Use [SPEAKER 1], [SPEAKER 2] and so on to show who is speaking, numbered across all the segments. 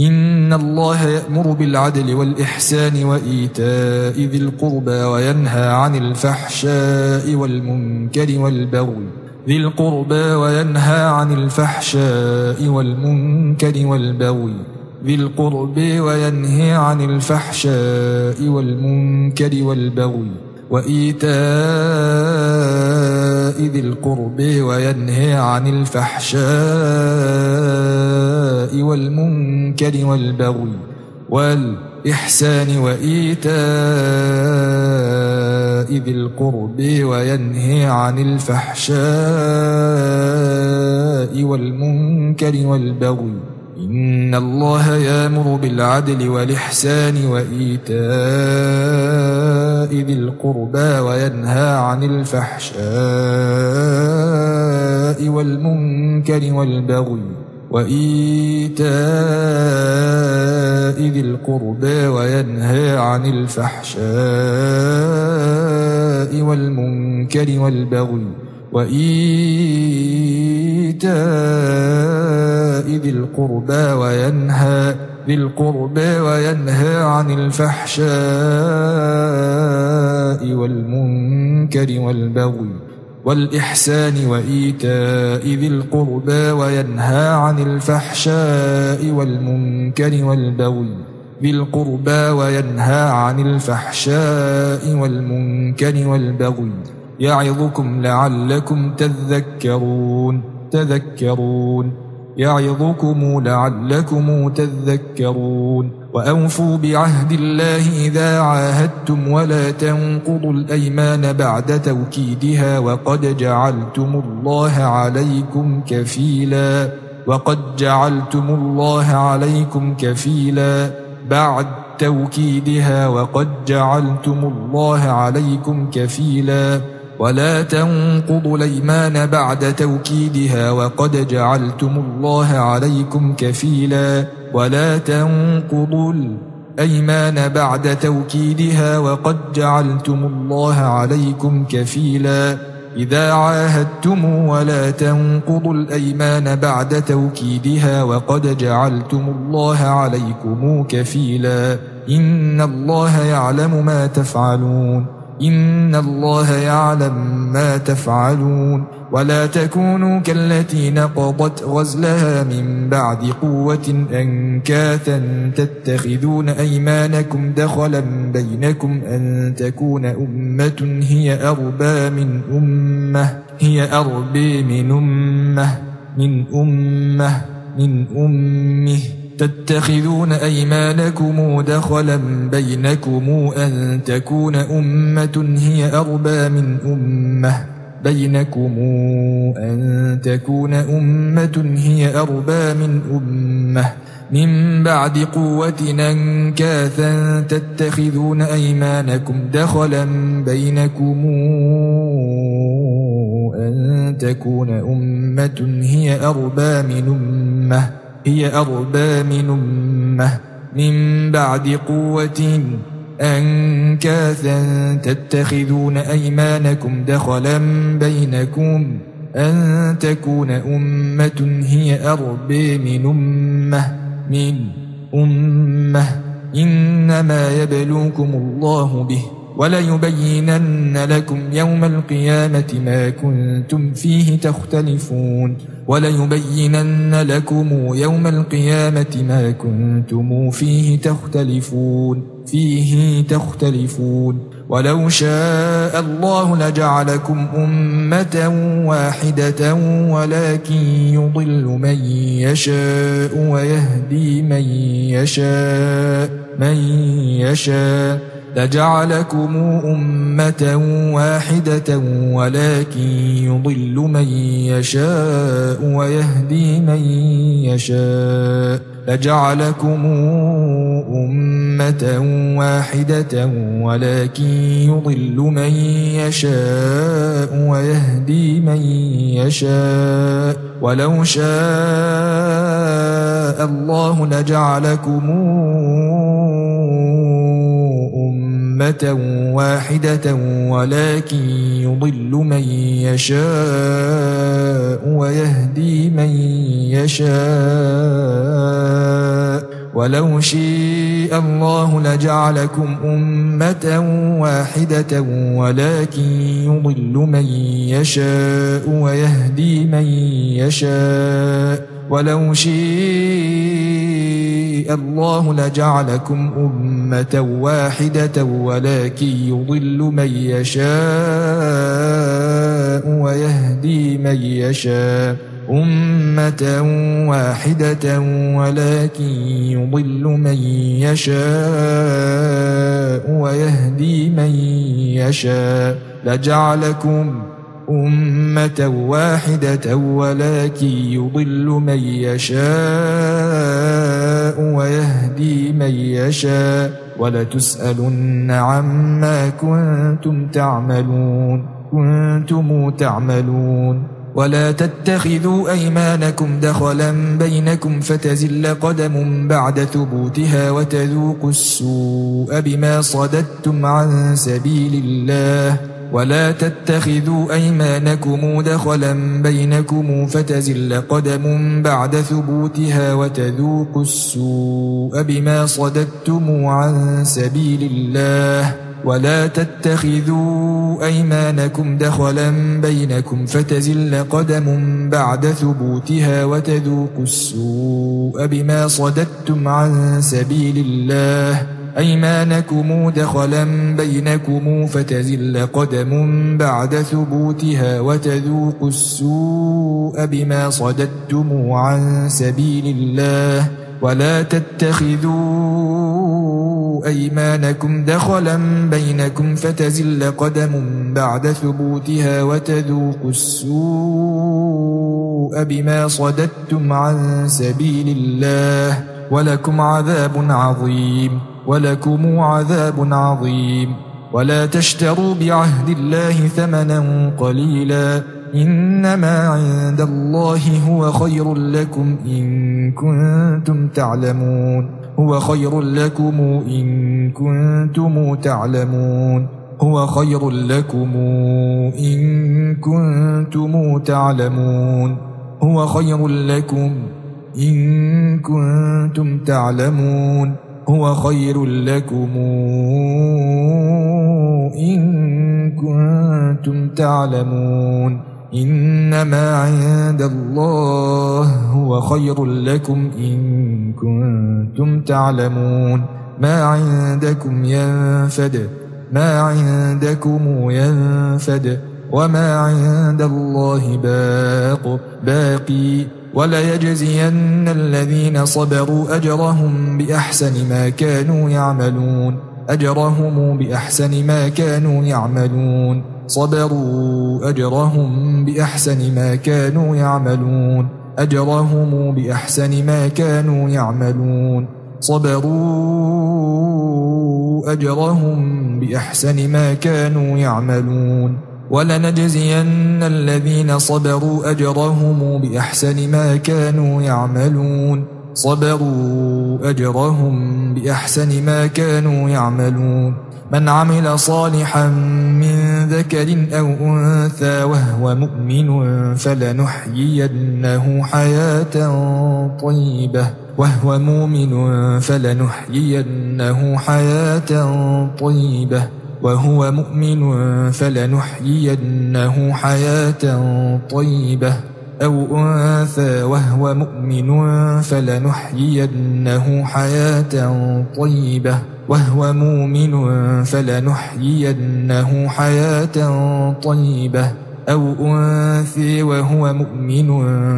[SPEAKER 1] إن الله يأمر بالعدل والإحسان وإيتاء ذي القربى وينهى عن الفحشاء والمنكر والبغي ذي القربى وينهى عن الفحشاء والمنكر والبغي ذي القرب وينهى عن الفحشاء والمنكر والبغي وإيتاء ذي القرب وينهى عن الفحشاء والمنكر والبغي والإحسان وإيتاء ذي القرب وينهى عن الفحشاء والمنكر والبغي إن الله يامر بالعدل والإحسان وإيتاء ذي القربى وينهى عن الفحشاء والمنكر والبغي وإيتاء ذي القربى وينهى عن الفحشاء والمنكر والبغي وإيتاء ذي القربى وينهى ذي القربى وينهى عن الفحشاء والمنكر والبغي والإحسان وإيتاء ذي القربى وينهى عن الفحشاء والمنكر والبغي ذي القربى وينهى عن الفحشاء والمنكر والبغي يعظكم لعلكم تذكرون تذكرون. يعظكم لعلكم تذكرون. وأوفوا بعهد الله إذا عاهدتم ولا تنقضوا الأيمان بعد توكيدها وقد جعلتم الله عليكم كفيلا. وقد جعلتم الله عليكم كفيلا. بعد توكيدها وقد جعلتم الله عليكم كفيلا. ولا تنقضوا الايمان بعد توكيدها وقد جعلتم الله عليكم كفيلا ولا تنقضوا الايمان بعد توكيدها وقد جعلتم الله عليكم كفيلا إذا عاهدتم ولا تنقضوا الأيمان بعد توكيدها وقد جعلتم الله عليكم كفيلا إن الله يعلم ما تفعلون إن الله يعلم ما تفعلون ولا تكونوا كالتي نقضت غزلها من بعد قوة أنكاثا تتخذون أيمانكم دخلا بينكم أن تكون أمة هي أربى من أمة هي أربي من أمة من أمة من أمه تتخذون أيمانكم دخلا بينكم أن تكون أمة هي أربى من أمة. بينكم أن تكون أمة هي أربى من أمة. من بعد قوة أنكاثا تتخذون أيمانكم دخلا بينكم أن تكون أمة هي أربى من أمة. هي أربى من أمة من بعد قوة أنكاثا تتخذون أيمانكم دخلا بينكم أن تكون أمة هي أربى من أمة من أمة إنما يبلوكم الله به وليبينن لكم يوم القيامة ما كنتم فيه تختلفون. وليبينن لكم يوم القيامة ما كنتم فيه تختلفون. فيه تختلفون. ولو شاء الله لجعلكم أمة واحدة ولكن يضل من يشاء ويهدي من يشاء من يشاء. لجعلكم أمة واحدة ولكن يضل من يشاء ويهدي من يشاء. لجعلكم أمة واحدة ولكن يضل من يشاء ويهدي من يشاء. ولو شاء الله لجعلكم أمة واحدة ولكن يضل من يشاء ويهدي من يشاء. ولو شيء الله لجعلكم أمة واحدة ولكن يضل من يشاء ويهدي من يشاء. ولو شيء الله لجعلكم أمة واحدة ولكن يضل من يشاء ويهدي من يشاء أمة واحدة ولكن يضل من يشاء ويهدي من يشاء لجعلكم أمة واحدة ولكن يضل من يشاء ويهدي من يشاء ولتسألن عما كنتم تعملون كنتم تعملون. ولا تتخذوا أيمانكم دخلا بينكم فتزل قدم بعد ثبوتها وتذوقوا السوء بما صددتم عن سبيل الله. ولا تتخذوا أيمانكم دخلا بينكم فتزل قدم بعد ثبوتها وتذوقوا السوء بما صددتم عن سبيل الله ولا تتخذوا أيمانكم دخلا بينكم فتزل قدم بعد ثبوتها وتذوقوا السوء بما صددتم عن سبيل الله أيمانكم دخلا بينكم فتزل قدم بعد ثبوتها وتذوقوا السوء بما صددتم عن سبيل الله ولا تتخذوا أيمانكم دخلا بينكم فتزل قدم بعد ثبوتها وتذوقوا السوء بما صددتم عن سبيل الله ولكم عذاب عظيم ولكم عذاب عظيم. ولا تشتروا بعهد الله ثمنا قليلا. إنما عند الله هو خير لكم إن كنتم تعلمون. هو خير لكم إن كنتم تعلمون. هو خير لكم إن كنتم تعلمون. هو خير لكم إن كنتم تعلمون. هو خير لكم إن كنتم تعلمون. إنما عند الله هو خير لكم إن كنتم تعلمون. ما عندكم ينفد ما عندكم ينفد وما عند الله باق باقي. وليجزين الذين صبروا أجرهم بأحسن ما كانوا يعملون. أجرهم بأحسن ما كانوا يعملون. صبروا أجرهم بأحسن ما كانوا يعملون. أجرهم بأحسن ما كانوا يعملون. صبروا أجرهم بأحسن ما كانوا يعملون. ولنجزين الذين صبروا أجرهم بأحسن ما كانوا يعملون. صبروا أجرهم بأحسن ما كانوا يعملون. من عمل صالحا من ذكر أو أنثى وهو مؤمن فلنحيينه حياة طيبة. وهو مؤمن فلنحيينه حياة طيبة. وهو مؤمن فلنحيينه حياة طيبة أو أنثى وهو مؤمن فلنحيينه حياة طيبة وهو مؤمن فلنحيينه حياة طيبة أو أنثى وهو مؤمن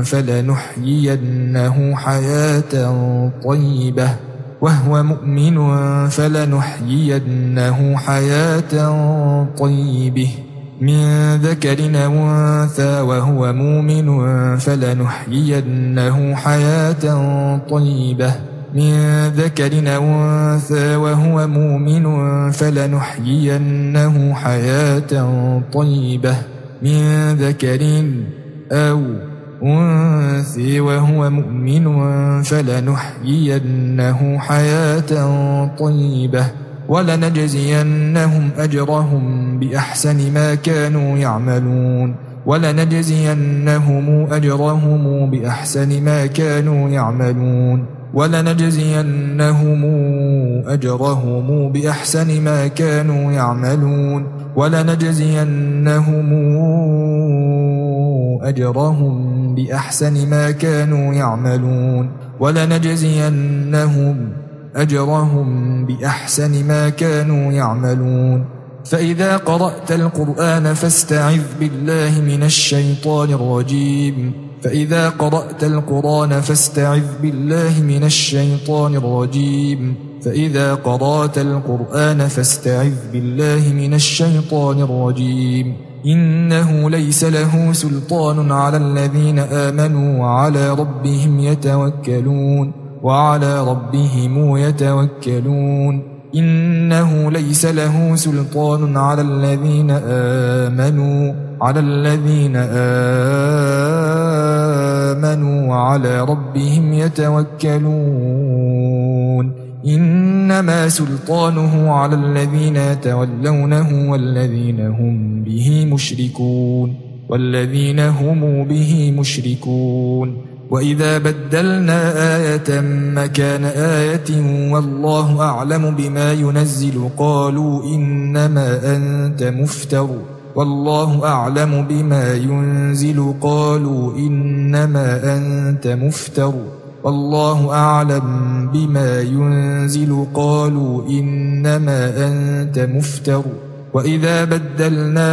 [SPEAKER 1] فلنحيينه حياة طيبة وهو مؤمن فلنحيينه حياة طيبة. من ذكر أنثى وهو مؤمن فلنحيينه حياة طيبة. من ذكر أنثى وهو مؤمن فلنحيينه حياة طيبة. من ذكر أو أنثى وهو مؤمن فلنحيينه حياة طيبة ولنجزينهم أجرهم بأحسن ما كانوا يعملون ولنجزينهم أجرهم بأحسن ما كانوا يعملون ولنجزينهم أجرهم بأحسن ما كانوا يعملون ولنجزينهم أجرهم بأحسن ما كانوا يعملون ولنجزينهم أجرهم بأحسن ما كانوا يعملون فإذا قرأت القرآن فاستعذ بالله من الشيطان الرجيم فإذا قرأت القرآن فاستعذ بالله من الشيطان الرجيم فإذا قرأت القرآن فاستعذ بالله من الشيطان الرجيم إنه ليس له سلطان على الذين آمنوا وعلى ربهم يتوكلون وعلى ربهم يتوكلون. إنه ليس له سلطان على الذين آمنوا على الذين آمنوا وعلى ربهم يتوكلون. إنما سلطانه على الذين يتولونه والذين هم به مشركون والذين هم به مشركون. وإذا بدلنا آية مكان آية والله أعلم بما ينزل قالوا إنما أنت مفتر والله أعلم بما ينزل قالوا إنما أنت مفتر. والله أعلم بما ينزل. قالوا إنما أنت مفتر. وإذا بدلنا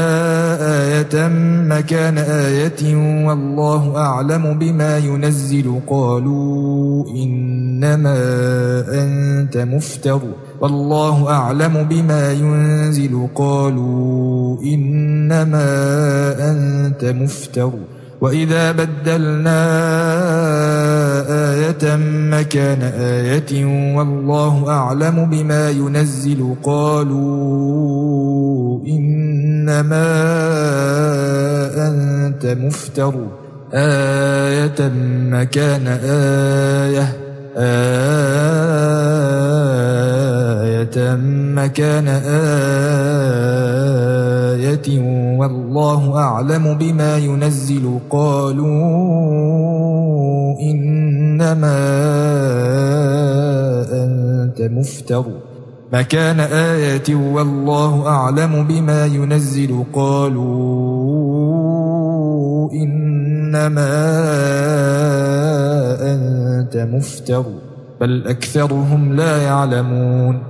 [SPEAKER 1] آية مكان آية والله أعلم بما ينزل. قالوا إنما أنت مفتر. والله أعلم بما ينزل. قالوا إنما أنت مفتر. وإذا بدلنا آية مكان آية والله أعلم بما ينزل قالوا إنما أنت مفتر آية مكان آية آية مكان آية والله أعلم بما ينزل. قالوا إنما أنت مفتر. مكان آية والله أعلم بما ينزل. قالوا إنما أنت مفتر. بل أكثرهم لا يعلمون.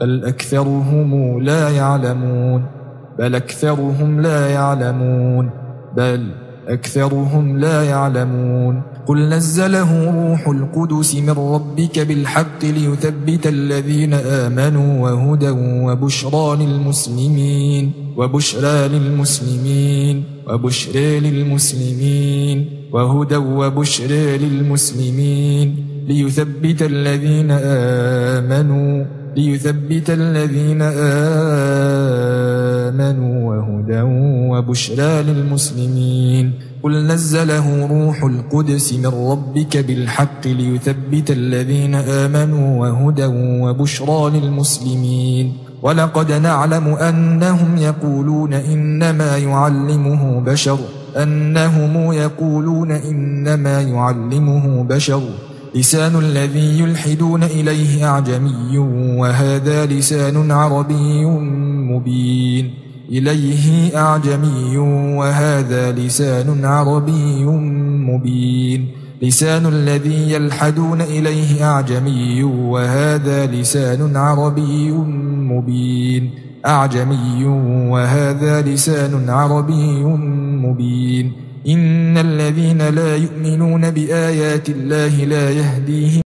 [SPEAKER 1] بل أكثرهم لا يعلمون. بل أكثرهم لا يعلمون بل أكثرهم لا يعلمون. قل نزله روح القدس من ربك بالحق ليثبت الذين آمنوا وهدى وبشرى للمسلمين وبشرى للمسلمين وبشرى للمسلمين وهدى وبشرى للمسلمين. ليثبت الذين آمنوا ليثبت الذين آمنوا وهدى وبشرى للمسلمين. قل نزله روح القدس من ربك بالحق ليثبت الذين آمنوا وهدى وبشرى للمسلمين. ولقد نعلم أنهم يقولون إنما يعلمه بشر. أنهم يقولون إنما يعلمه بشر. لسان الذي يلحدون إليه أعجمي وهذا لسان عربي مبين إليه أعجمي وهذا لسان عربي مبين لسان الذي يلحدون إليه أعجمي وهذا لسان عربي مبين أعجمي وهذا لسان عربي مبين إن الذين لا يؤمنون بآيات الله لا يهديهم